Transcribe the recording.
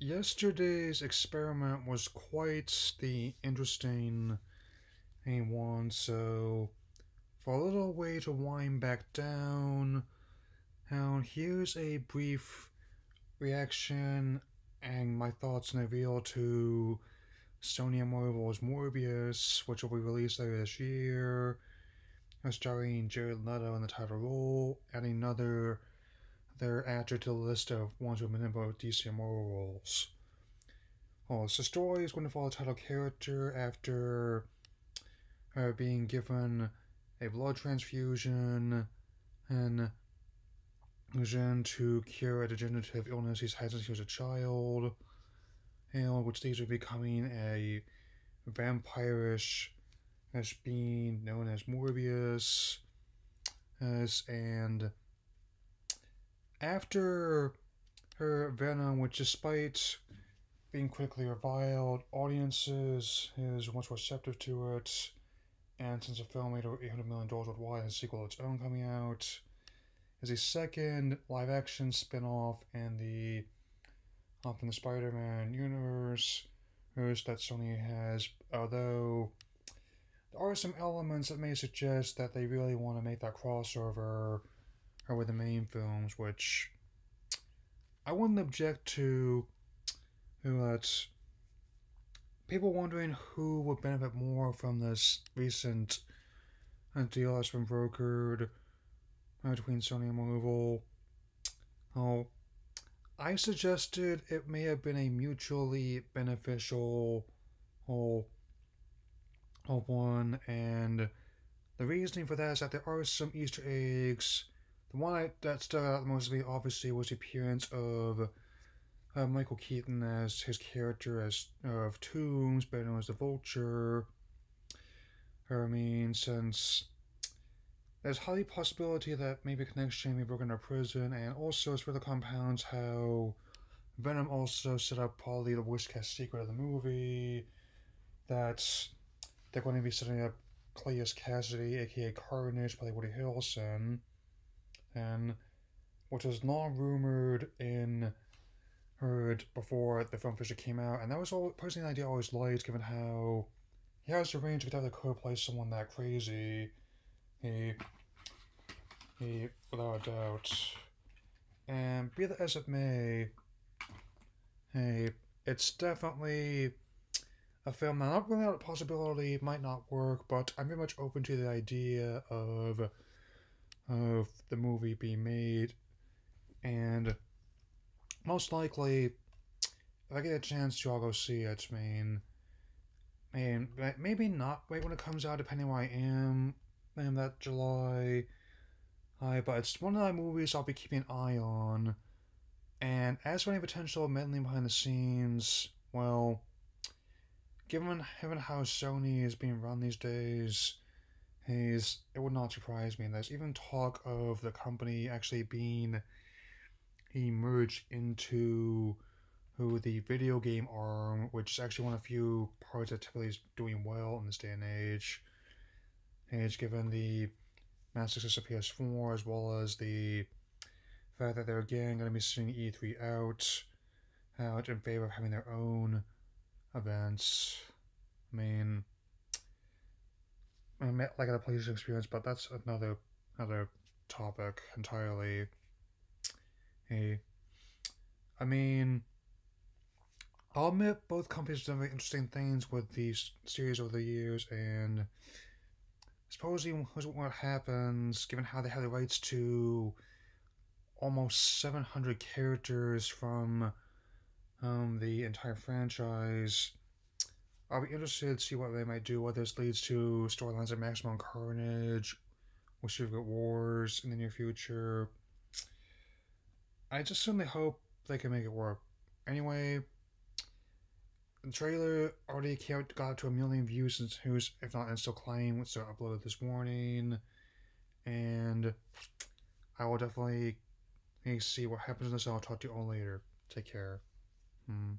yesterday's experiment was quite the interesting one, so for a little way to wind back down, now here's a brief reaction and my thoughts and reveal to Sony and Marvel's Morbius, which will be released later this year, starring Jared Leto in the title role, and another their added to the list of ones who have been in DC and Marvel roles. Well, so the story is going to follow the title character after her being given a blood transfusion and vision to cure a degenerative illness he's had since he was a child, and which leads to becoming a vampirish as being known as Morbius, as and after her Venom, which despite being quickly reviled, audiences is much receptive to it, and since the film made over $800 million worldwide a sequel of its own coming out, is a second live action spin off in the up in the Spider Man universe that Sony has, although there are some elements that may suggest that they really want to make that crossover with the main films, which I wouldn't object to. But people wondering who would benefit more from this recent uh, deal that's been brokered uh, between Sony and Marvel. Oh, I suggested it may have been a mutually beneficial whole, whole one, and the reasoning for that is that there are some Easter eggs. The one that stood out the most to me, obviously, was the appearance of uh, Michael Keaton as his character as of Toomes, better known as the Vulture. I mean, since there's highly possibility that maybe connection may broken into prison, and also it's further compounds how Venom also set up probably the worst case secret of the movie that they're going to be setting up Cletus Kasady, aka Carnage, by Woody Harrelson, which was long rumored in heard before the film officially came out, and that was all personally an idea I always liked, given how he has the range to get out of the could play someone that crazy. He, he, without a doubt. And be that as it may, hey, it's definitely a film that I'm not ruling out a possibility it might not work, but I'm very much open to the idea of of the movie being made, and most likely, if I get a chance to, I'll go see it. I mean, maybe not wait when it comes out, depending where I am in that July. Hi, but it's one of the movies I'll be keeping an eye on. And as for any potential meddling behind the scenes, well, given, given how Sony is being run these days, is it would not surprise me. And there's even talk of the company actually being emerged into who the video game arm, which is actually one of the few parts that typically is doing well in this day and age. Age given the massive success of PS4 as well as the fact that they're again going to be sending E3 out, out in favor of having their own events. I mean like the PlayStation experience, but that's another another topic entirely. Hey, I mean, I'll admit both companies have done very interesting things with these series over the years, and supposing what happens, given how they have the rights to almost 700 characters from um, the entire franchise, I'll be interested to see what they might do, what this leads to storylines like Maximum Carnage or Secret Wars in the near future. I just certainly hope they can make it work. Anyway, the trailer already got to a million views since who's if not and still claim so uploaded this morning. And I will definitely see what happens in this. I'll talk to you all later. Take care. Hmm.